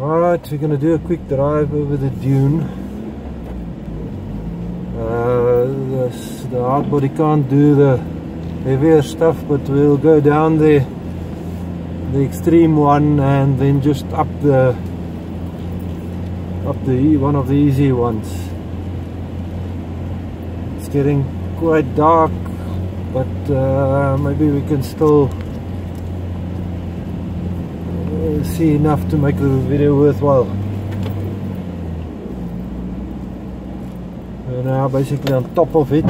Right, we're going to do a quick drive over the dune. Uh, the, the Hardbody can't do the heavier stuff, but we'll go down the the extreme one and then just up the up the one of the easy ones. It's getting quite dark, but uh, maybe we can still see enough to make the video worthwhile. We're now basically on top of it.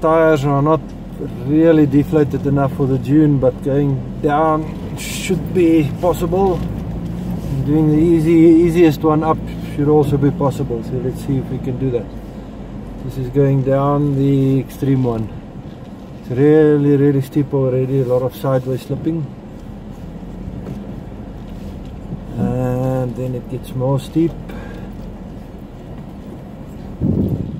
Tires are not really deflated enough for the dune, but going down should be possible. Doing the easy, easiest one up should also be possible. So let's see if we can do that. This is going down the extreme one. It's really, really steep already, a lot of sideways slipping. And then it gets more steep.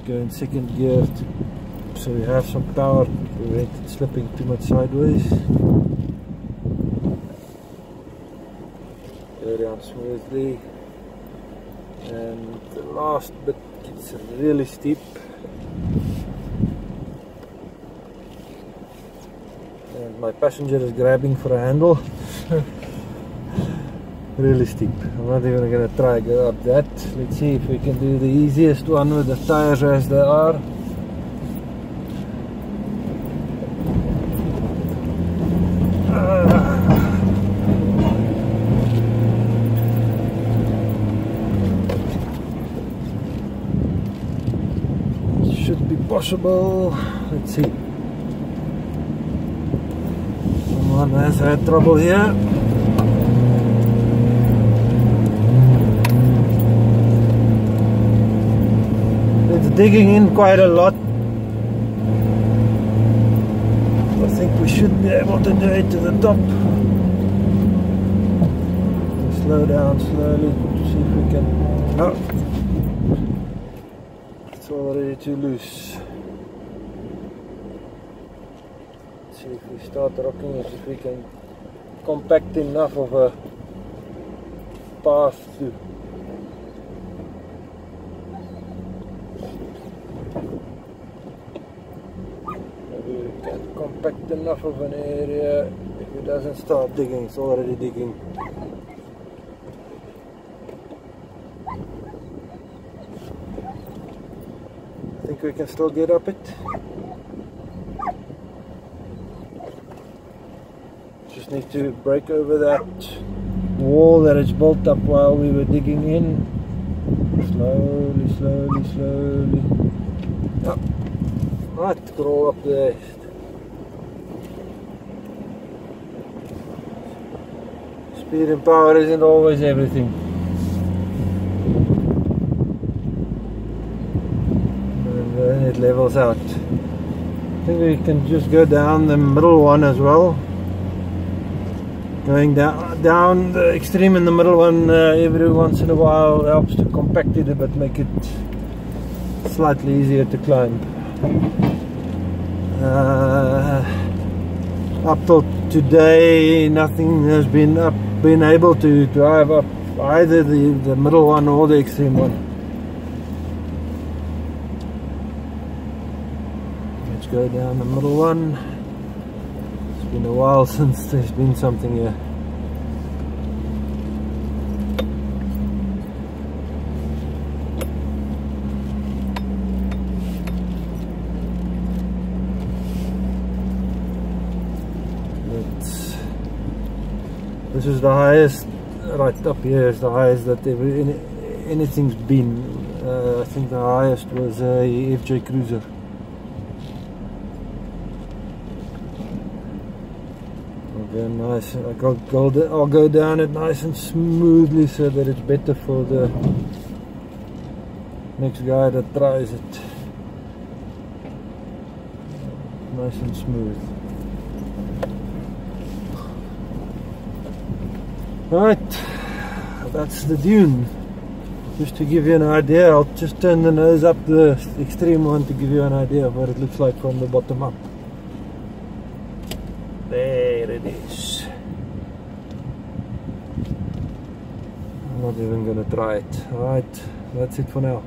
Go in second gear to, so we have some power to prevent it slipping too much sideways. Go down smoothly. And the last bit gets really steep. And my passenger is grabbing for a handle. Really steep. I'm not even gonna try go up that. Let's see if we can do the easiest one with the tires as they are. Should be possible. Let's see Someone has had trouble here. It's digging in quite a lot. I think we should be able to do it to the top. Slow down slowly, to see if we can. Oh. No. It's already too loose. See if we start rocking it, if we can compact enough of a path to maybe we can compact enough of an area if it doesn't start digging, it's already digging. I think we can still get up it. Just need to break over that wall that is built up while we were digging in. Slowly, slowly, slowly. Up. Right, crawl up there. Speed and power isn't always everything. And then it levels out. I think we can just go down the middle one as well going down down the extreme in the middle one uh, every once in a while helps to compact it a bit make it slightly easier to climb. Uh, up till today nothing has been up been able to drive up either the the middle one or the extreme one. Let's go down the middle one been a while since there's been something here. This is the highest, right up here is the highest that ever any, anything's been. Uh, I think the highest was a FJ Cruiser. Go nice. I'll go down it nice and smoothly so that it's better for the next guy that tries it. Nice and smooth. Right, that's the dune. Just to give you an idea, I'll just turn the nose up the extreme one to give you an idea of what it looks like from the bottom up. There there it is. I'm not even gonna try it. Alright, that's it for now.